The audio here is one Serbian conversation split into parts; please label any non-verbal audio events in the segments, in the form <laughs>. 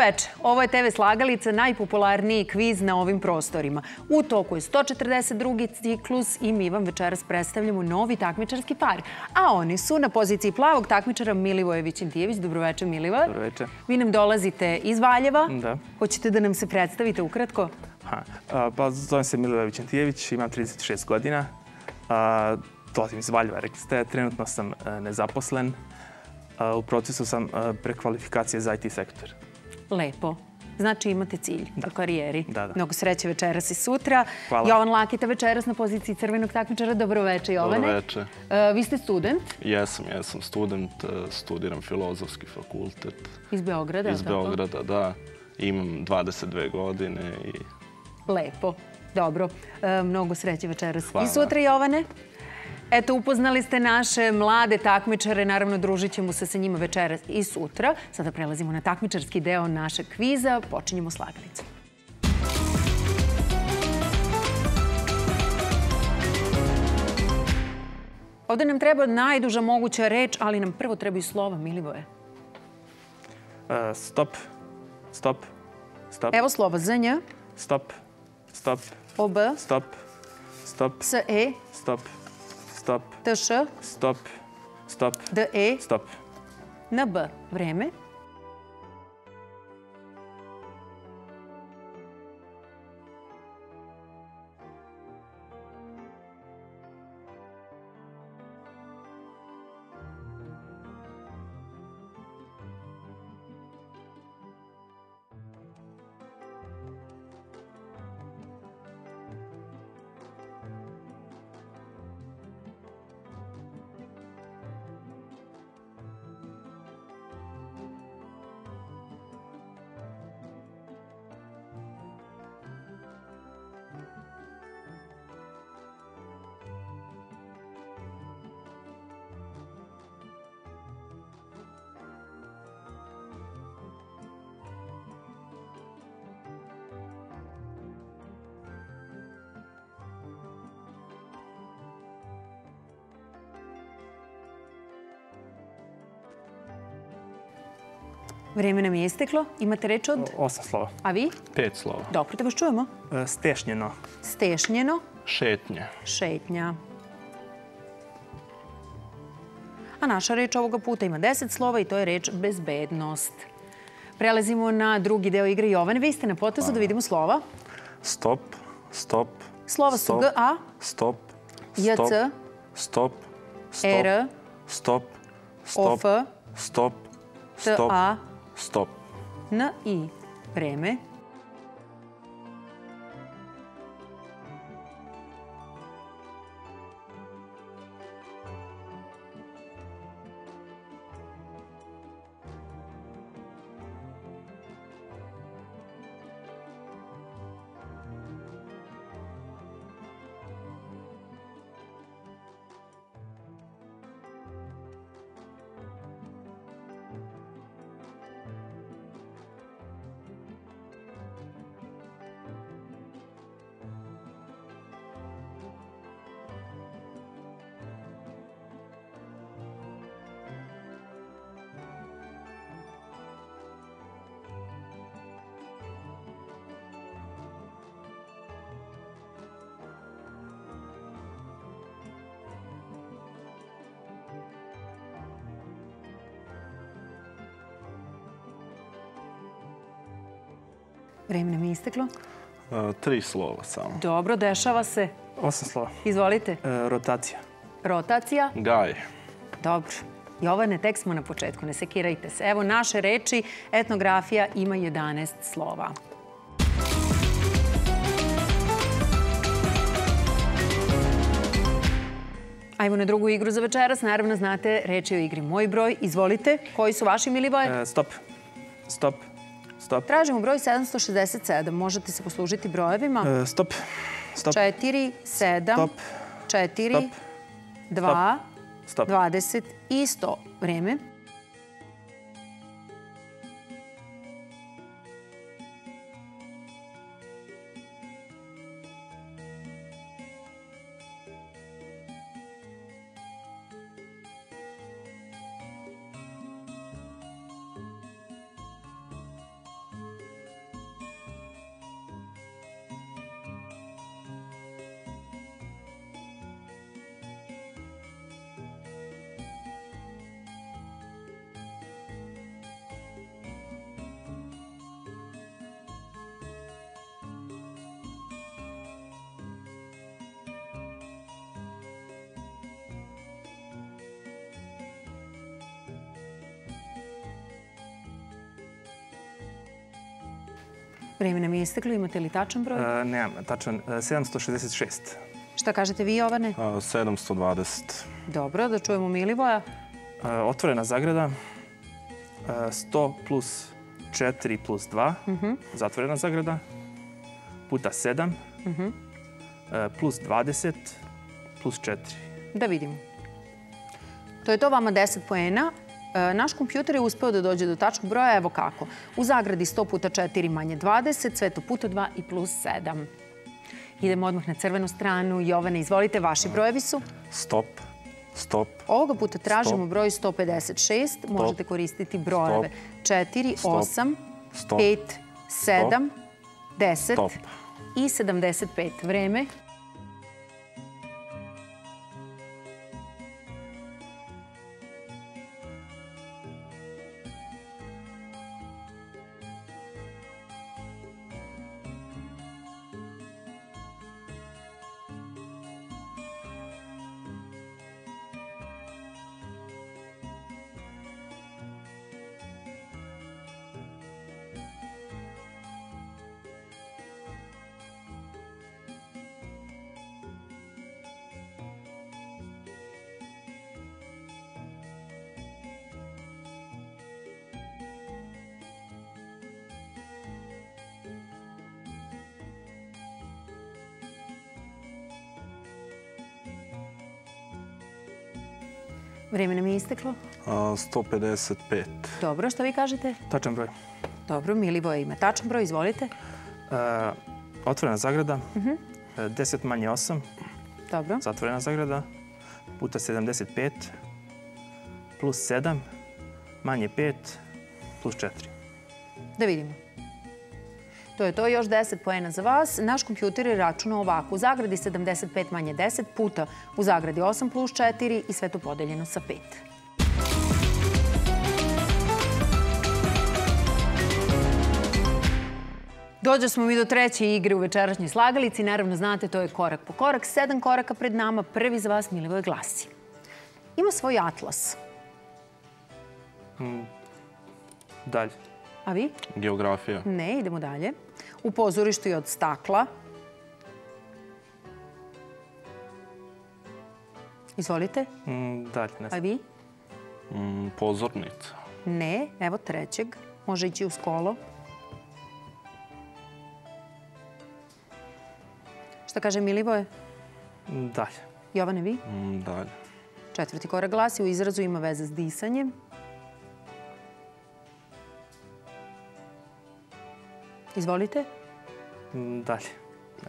Dobroveče, ovo je TV Slagalica, najpopularniji kviz na ovim prostorima. U toku je 142. ciklus i mi vam večeras predstavljamo novi takmičarski par. A oni su na poziciji plavog takmičara Milivoje Vićentijević. Dobroveče Milivoje. Dobroveče. Vi nam dolazite iz Valjeva. Da. Hoćete da nam se predstavite ukratko? Ha, a, pa zovem se Milivoje Vićentijević, imam 36 godina. A, dolazim iz Valjeva, rekli ste. Trenutno sam a, nezaposlen. A, u procesu sam a, prekvalifikacije za IT sektor. Lepo. Znači imate cilj u karijeri. Da, da. Mnogo sreće večeras i sutra. Hvala. Jovan Lakita večeras na poziciji crvenog takmičara. Dobroveče Jovane. Dobroveče. E, vi ste student Jesam, jesam student, e, studiram filozofski fakultet iz Beograda. iz tako? Beograda, da. Imam 22 godine i Lepo. Dobro. E, mnogo sreće večeras. Hvala. I sutra Jovane. Eto, upoznali ste naše mlade takmičare, naravno družit ćemo se sa njima večeras i sutra. Sada prelazimo na takmičarski deo našeg kviza. Počinjemo slagalicu. Ovde nam treba najduža moguća reč, ali nam prvo trebaju slova, Milivoje. A, stop, stop, stop, Evo slova ZNJ, stop, stop, OB, stop, stop, SE, stop, stop, TŠ, stop, stop, DE, stop. NB. Vreme. Vreme nam je isteklo. Imate reč od... Osam slova. A vi? pet slova. Dobro, da vas čujemo. A, stešnjeno, Stešnjeno, Šetnje, šetnja. A naša reč ovoga puta ima 10 slova i to je reč bezbednost. Prelazimo na drugi deo igre. Jovane, vi ste na potezu da vidimo slova. stop, stop, Slova su stop, G, A, stop, JC, stop, stop, stop, R, stop, stop, OF, stop, T, stop, A, stop. N, I. Vreme. Vreme nam je isteklo. E, tri slova samo. Dobro, dešava se. osam slova. Izvolite. A, rotacija, Rotacija. Gaj, Dobro. Jovane, tek smo na početku, ne sekirajte se. Evo naše reči, etnografija ima 11 slova. Ajmo na drugu igru za večeras. Naravno, znate, reč je o igri Moj broj. Izvolite, koji su vaši Milivoje? A, stop, stop, stop, Tražimo broj 767. Možete se poslužiti brojevima. A, stop, stop, 4, 7, Stop. 4, Stop. 2, stop. 20 i 100. Vreme. Vreme nam je isteklo, imate li tačan broj? E, nemam, tačan, e, 766. Šta kažete vi, Jovane? A, 720. Dobro, da čujemo Milivoja. E, otvorena zagrada, e, 100 plus 4 plus 2, zatvorena zagrada, puta 7, e, plus 20, plus 4. Da vidimo. To je to vama 10 poena. E, Naš kompjuter je uspeo da dođe do tačnog broja, evo kako. U zagradi 100 puta 4 manje 20, sve to puta 2 i plus 7. Idemo odmah na crvenu stranu. Jovane, izvolite, vaši brojevi su. Stop. Stop. Ovoga puta tražimo Stop. broj 156. Možete koristiti brojeve 4, Stop. 8, Stop. 5, 7, 10 Stop. i 75. Vreme. Vreme nam je isteklo. A, 155. Dobro, šta vi kažete? Tačan broj. Dobro, Milivoje ima tačan broj, izvolite. E, otvorena zagrada, e, 10 manje 8, Dobro. zatvorena zagrada, puta 75, plus 7, manje 5, plus 4. Da vidimo. To je to, još 10 poena za vas. Naš kompjuter je računao ovako. U zagradi 75 manje 10 puta u zagradi 8 plus 4 i sve to podeljeno sa 5. Dođe smo mi do treće igre u večerašnjoj slagalici. Naravno, znate, to je korak po korak. Sedam koraka pred nama. Prvi za vas, Milivoje, glasi. Ima svoj atlas. Dalje. A vi? Geografija. Ne, idemo dalje. U pozorištu je od stakla. Izvolite. Mm, dalje, ne A znam. vi? Mm, pozornica. Ne. Evo trećeg. Može ići u skolo. Šta kaže Milivoje? Dalje. Jovane, vi? Mm, dalje. Četvrti korak glasi u izrazu ima veze s disanjem. Izvolite. Mm, Dalje.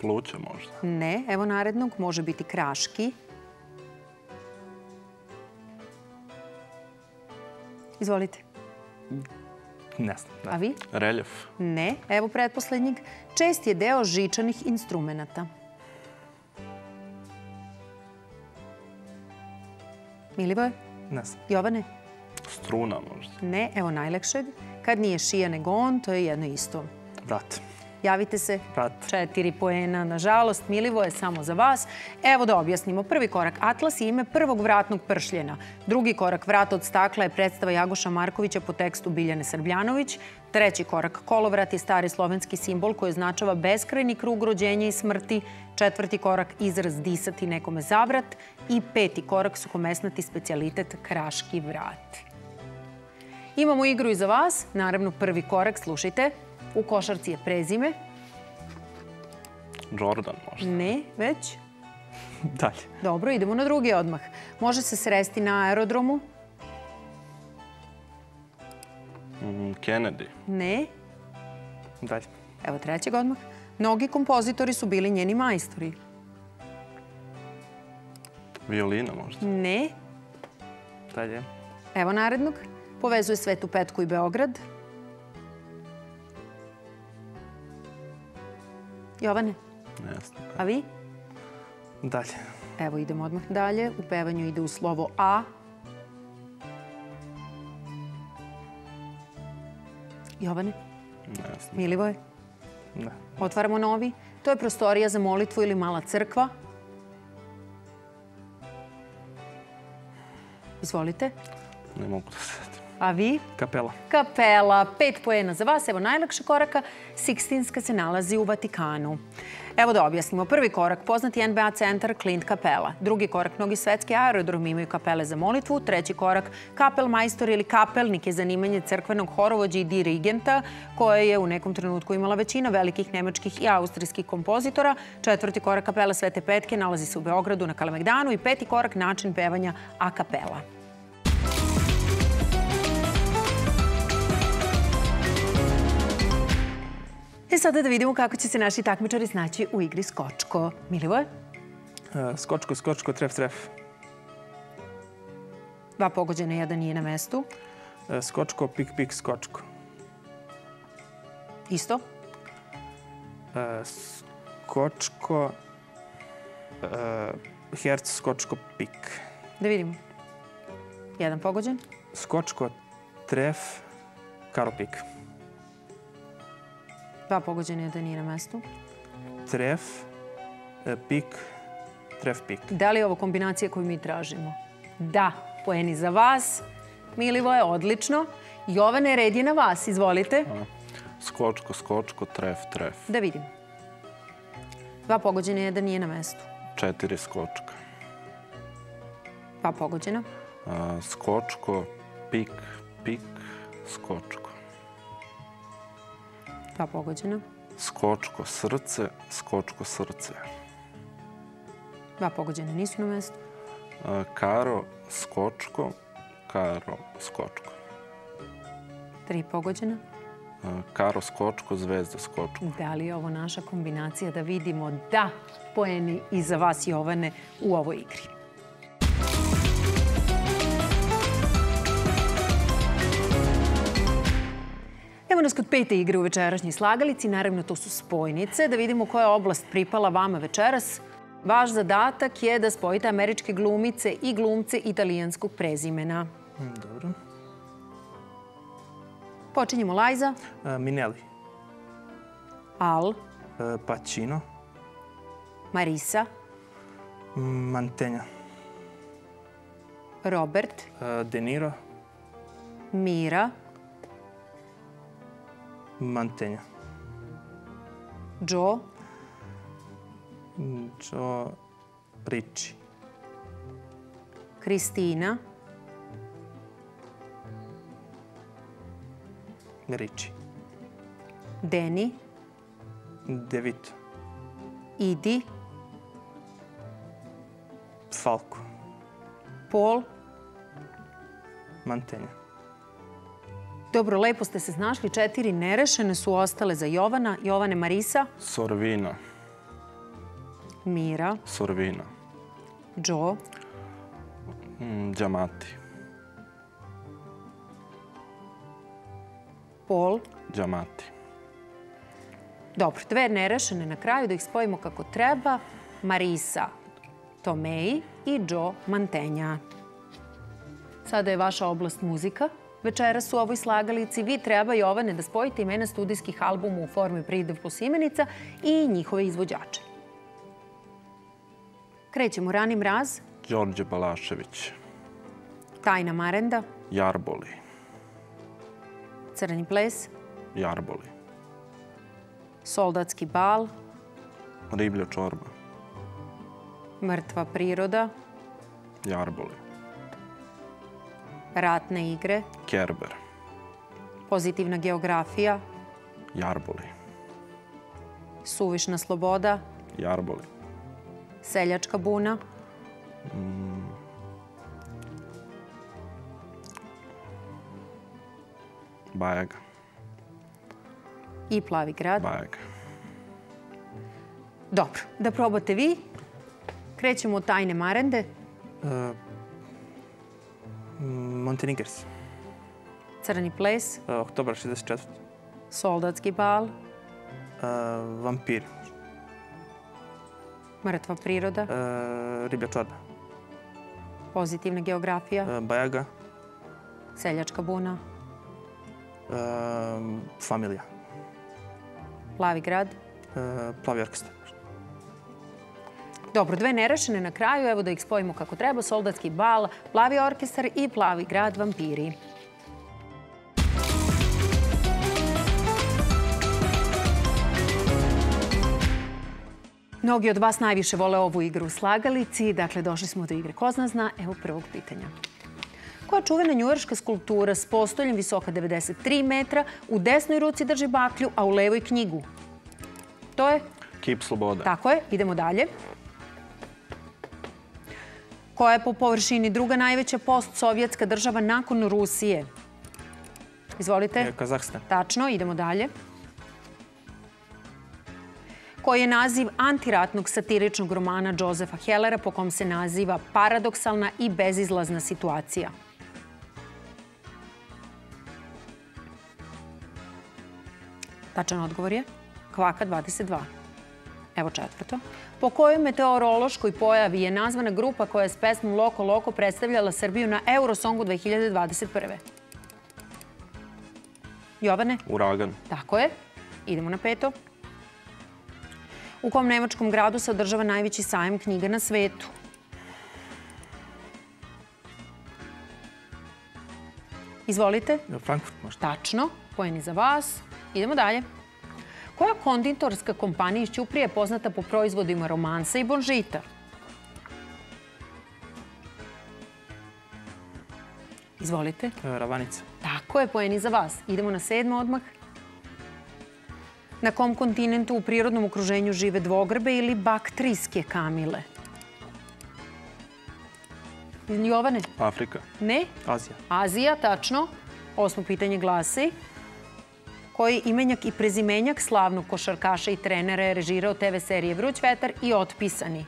Pluća možda. Ne. Evo narednog. Može biti kraški. Izvolite. Ne znam. A Dalje. vi? Reljef. Ne. Evo pretposlednjeg. Čest je deo žičanih instrumenta. Milivoje? Ne znam. Jovane? Struna možda. Ne. Evo najlekšeg. Kad nije šija nego on, to je jedno isto. Vrat. Javite se. Vrat. Četiri poena. Nažalost, Milivo je samo za vas. Evo da objasnimo. Prvi korak. Atlas je ime prvog vratnog pršljena. Drugi korak. Vrat od stakla je predstava Jagoša Markovića po tekstu Biljane Srbljanović. Treći korak. Kolovrat je stari slovenski simbol koji označava beskrajni krug rođenja i smrti. Četvrti korak. Izraz disati nekome zavrat. I peti korak. Suhomesnati specijalitet Kraški vrat. Imamo igru i za vas. Naravno, prvi korak. Slušajte. U košarci je prezime. Jordan možda. Ne, već. <laughs> Dalje. Dobro, idemo na drugi odmah. Može se sresti na aerodromu? Mm, Kennedy. Ne. Dalje. Evo trećeg odmah. Mnogi kompozitori su bili njeni majstori. Violina možda. Ne. Dalje. Evo narednog. Povezuje Svetu Petku i Beograd. Jovane, Ne znam. a vi? Dalje. Evo idemo odmah dalje. U pevanju ide u slovo A. Jovane, Ne znam. Milivoje, Ne. otvaramo novi. To je prostorija za molitvu ili mala crkva. Izvolite. Ne mogu da se. A vi? Kapela. Kapela, pet poena za vas. Evo najlakša koraka. Sikstinska se nalazi u Vatikanu. Evo da objasnimo. Prvi korak, poznati NBA centar Clint Kapela. Drugi korak, mnogi svetski aerodromi imaju kapele za molitvu. Treći korak, kapel majstor ili kapelnik je zanimanje crkvenog horovođa i dirigenta koje je u nekom trenutku imala većina velikih nemačkih i austrijskih kompozitora. Četvrti korak kapela Svete Petke nalazi se u Beogradu na Kalemegdanu i peti korak način pevanja a kapela. E sada da vidimo kako će se naši takmičari snaći u igri Skočko. Milivoje? E, skočko, skočko, tref, tref. Dva pogođena, jedan nije na mestu. E, skočko, pik, pik, skočko. Isto? E, skočko, herc, skočko, pik. Da vidimo. Jedan pogođen. Skočko, tref, karo, pik. Dva pogođena, jedan nije na mestu. Tref, e, pik, tref, pik. Da li je ovo kombinacija koju mi tražimo? Da, poeni za vas. Milivoje, odlično. Jovane, red je na vas, izvolite. Skočko, skočko, tref, tref. Da vidim. Dva pogođena, jedan nije na mestu. Četiri skočka. Dva pogođena. Skočko, pik, pik, skočko. Dva pogođena. Skočko, srce, skočko, srce. Dva pogođena nisu na mestu. A, karo, skočko, karo, skočko. Tri pogođena. A, karo, skočko, zvezda, skočko. Da li je ovo naša kombinacija da vidimo da poeni i za vas, Jovane, u ovoj igri? Evo nas kod pete igre u večerašnjoj slagalici. Naravno, to su spojnice. Da vidimo koja oblast pripala vama večeras. Vaš zadatak je da spojite američke glumice i glumce italijanskog prezimena. Mm, Dobro. Počinjemo Lajza, E, Minelli, Al, e, Pacino, Marisa, Mantenja, Robert, e, De Niro, Mira, Mantenja, Joe, Joe Ricci, Kristina, Ricci, Deni, De Vito, Idi, Falco, Paul. Mantenja. Dobro, lepo ste se snašli. Četiri nerešene su ostale za Jovana. Jovane Marisa, Sorvina, Mira, Sorvina. Joe, Mm, Giamatti, Paul. Giamatti. Dobro, dve nerešene na kraju, da ih spojimo kako treba. Marisa Tomei i Joe Mantenja. Sada je vaša oblast muzika. Večeras u ovoj slagalici vi treba, Jovane, da spojite imena studijskih albuma u formi pridev plus imenica i njihove izvođače. Krećemo Rani mraz, Đorđe Balašević, Tajna marenda, Jarboli, Crni ples, Jarboli, Soldatski bal, Riblja čorba, Mrtva priroda, Jarboli, Ratne igre, Kerber, Pozitivna geografija, Jarboli, Suvišna sloboda, Jarboli, Seljačka buna, Bajaga, i Plavi grad. Bajaga. Dobro, da probate vi. Krećemo od tajne marende. E, Montenegers, Crni ples, e, oktobar 64. soldatski bal, E, Vampir, mrtva priroda, e, Riblja čorba, pozitivna geografija, Bajaga, seljačka buna, Familija, plavi grad. Plavi orkestar. Dobro, dve nerešene na kraju, evo da ih spojimo kako treba, Soldatski bal, Plavi orkestar i Plavi grad vampiri. Mnogi od vas najviše vole ovu igru u slagalici, dakle došli smo do igre Koznazna. evo prvog pitanja. Koja čuvena njujorska skulptura s postoljem visoka 93 metra u desnoj ruci drži baklju, a u levoj knjigu? To je? Kip Sloboda. Tako je, idemo dalje. Koja je po površini druga najveća postsovjetska država nakon Rusije? Izvolite. Kazahstan. Tačno, idemo dalje. Koji je naziv antiratnog satiričnog romana Josefa Hellera po kom se naziva paradoksalna i bezizlazna situacija? Tačan odgovor je Kvaka 22. Evo četvrto. Po kojoj meteorološkoj pojavi je nazvana grupa koja je s pesmom Loko Loko predstavljala Srbiju na Eurosongu 2021. Jovane? Uragan. Tako je. Idemo na peto. U kom nemačkom gradu se održava najveći sajem knjiga na svetu? Izvolite. Frankfurt možda. Tačno. Pojeni za vas. Idemo dalje. Koja konditorska kompanija iz Ćuprije je poznata po proizvodima romansa i bonžita? Izvolite. Ravanica. Tako je, poeni za vas. Idemo na sedmo odmah. Na kom kontinentu u prirodnom okruženju žive dvogrbe ili baktrijske kamile? Jovane? Afrika. Ne? Azija. Azija, tačno. Osmo pitanje glasi. Koji imenjak i prezimenjak slavnog košarkaša i trenera je režirao TV serije Vruć vetar i Otpisani?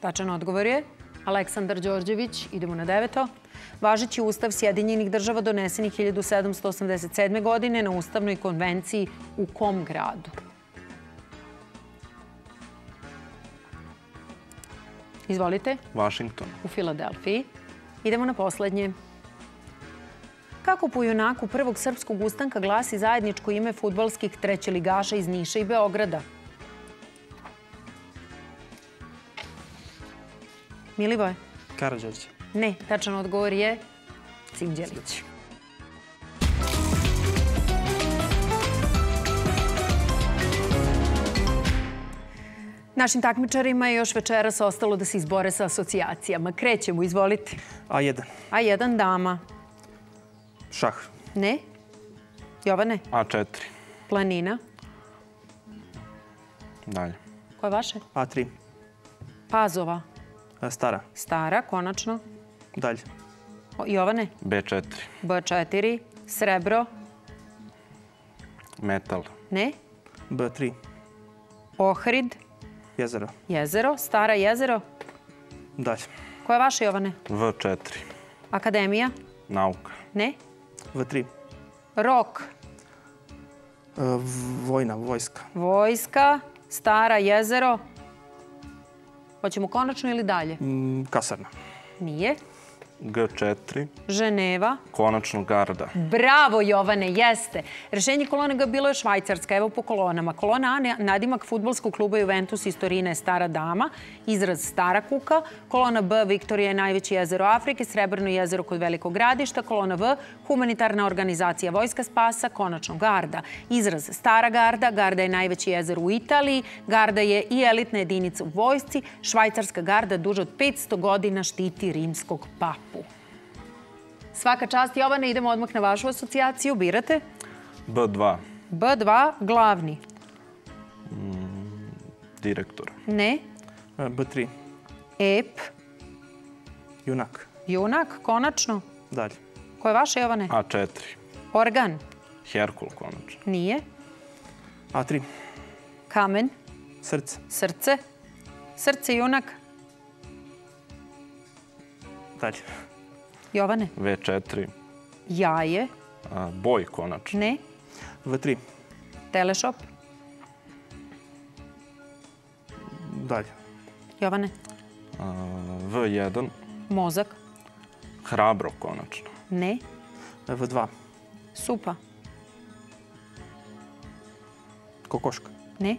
Tačan odgovor je Aleksandar Đorđević. Idemo na deveto. Važeći ustav Sjedinjenih država donesen je 1787. godine na Ustavnoj konvenciji u kom gradu? Izvolite. Washington. u Filadelfiji. Idemo na poslednje. Kako po junaku prvog srpskog ustanka glasi zajedničko ime futbalskih trećeligaša iz Niša i Beograda? Milivoje? Karadžorđe. Ne, tačan odgovor je Cinđelić. Našim takmičarima je još večeras ostalo da se izbore sa asocijacijama. Krećemo, izvolite. A1. A1 dama. Šah. Ne? Jovane? A4. Planina. Dalje. Ko je vaše? A3. Pazova. E, Stara. Stara, konačno. Dalje. O, Jovane? B4. B4. Srebro. Metal. Ne? B3. Ohrid. Jezero. Jezero. Stara jezero. Dalje. Ko je vaše, Jovane? V4. Akademija. Nauka. Ne? V3. Rok. E, Vojna, vojska. Vojska. Stara jezero. Hoćemo konačno ili dalje? Mm, Kasarna. Nije. G4. Ženeva. Konačno Garda. Bravo, Jovane, jeste. Rešenje kolone G bilo je švajcarska, evo po kolonama. Kolona A, nadimak futbolskog kluba Juventus iz Torina je stara dama, izraz stara kuka. Kolona B, Viktorija je najveće jezero Afrike, Srebrno jezero kod velikog gradišta. Kolona V, humanitarna organizacija Vojska spasa, konačno Garda. Izraz stara Garda, Garda je najveće jezero u Italiji, Garda je i elitna jedinica u vojsci, švajcarska Garda duže od 500 godina štiti rimskog papu. Svaka čast, Jovane, idemo odmah na vašu asocijaciju. Birate. B2. B2, glavni. Direktor. Ne. E, B3. Ep, Junak. junak, konačno. Dalje. Ko je vaše, Jovane? A4. Organ, Herkul konačno. nije. A3. Kamen, Srce. srce. Srce, junak. Dalje. Jovane, V4. jaje, A, Boj konačno. ne. V3. Telešop, Dalje. Jovane, A, V1. mozak, Hrabro konačno. ne. E, V2. Supa, Kokoška. ne.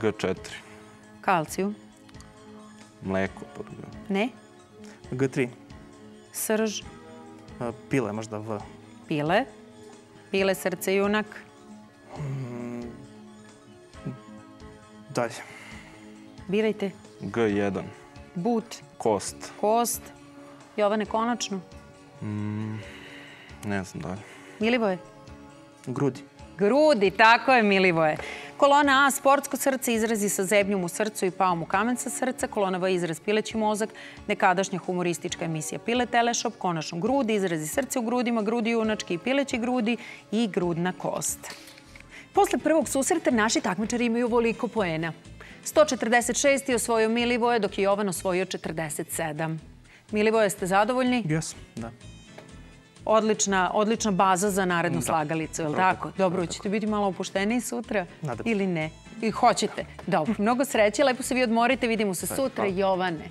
G4. Kalcijum, Mleko ne. G3. Srž, Pile možda V. pile. Pile, srce, junak. Dalje. Birajte. G1. But, Kost. kost. Jovane, konačno. Ne znam dalje. Milivoje. Grudi. Grudi, tako je, Milivoje. Kolona A, sportsko srce, izrazi sa zebnjom u srcu i paom u kamen sa srca. Kolona B, izraz pileći mozak. Nekadašnja humoristička emisija Pile Telešop. Konačno grudi, izrazi srce u grudima, grudi junački i pileći grudi i grudna kost. Posle prvog susreta naši takmičari imaju voliko poena. 146 je osvojio Milivoje, dok je Jovan osvojio 47. Milivoje, ste zadovoljni? Jesam, da. Odlična, odlična baza za narednu slagalicu, je li tako? Dobro, ćete biti malo opušteniji sutra Nadam ili ne? I hoćete. Dobro, mnogo sreće, lepo se vi odmorite, vidimo se sutra. Jovane,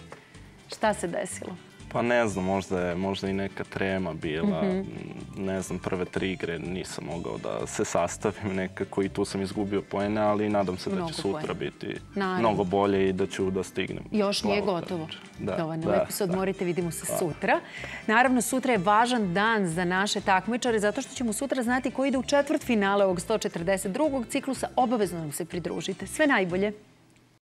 šta se desilo? Pa ne znam, možda je možda i neka trema bila. Mhm. Ne znam, prve tri igre nisam mogao da se sastavim nekako i tu sam izgubio poene, ali nadam se da Mnogo će sutra poena. biti Naravno. mnogo bolje i da ću da stignem. Još nije Plavo gotovo. Da, Jovane, da, lepo se da. odmorite, vidimo se sutra. Naravno, sutra je važan dan za naše takmičare, zato što ćemo sutra znati ko ide u četvrt finale ovog 142. ciklusa. Obavezno nam se pridružite. Sve najbolje.